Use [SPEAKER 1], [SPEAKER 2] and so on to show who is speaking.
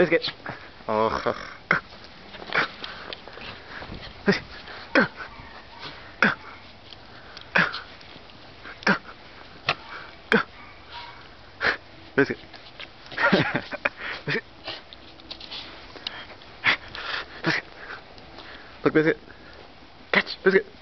[SPEAKER 1] Biscuits. Oh. Biscuit. Biscuit. Biscuit. Look, Biscuit. Catch, Biscuit.